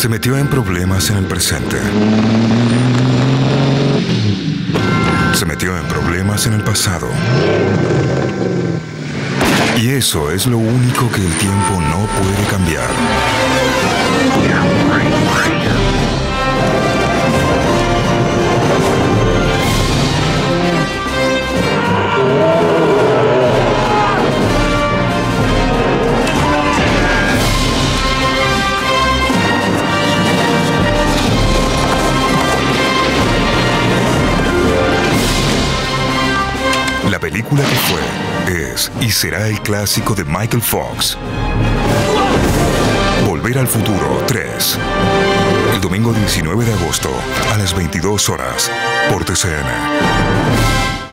Se metió en problemas en el presente. Se metió en problemas en el pasado. Y eso es lo único que el tiempo no puede cambiar. La película que fue, es y será el clásico de Michael Fox. Volver al futuro 3. El domingo 19 de agosto a las 22 horas por TCN.